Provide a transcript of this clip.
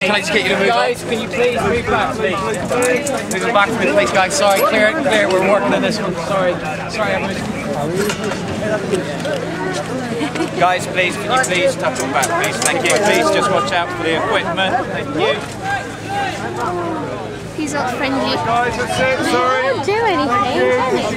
Can I just get you to move Guys, can you please move back, please? Move back to the place, guys. Sorry, clear, it, clear. it. We're working on this one. Sorry, sorry. I'm guys, please, can you please touch them back, please? Thank you. Please, just watch out for the equipment. Thank you. He's not friendly. Guys, that's it. Sorry. Don't do anything.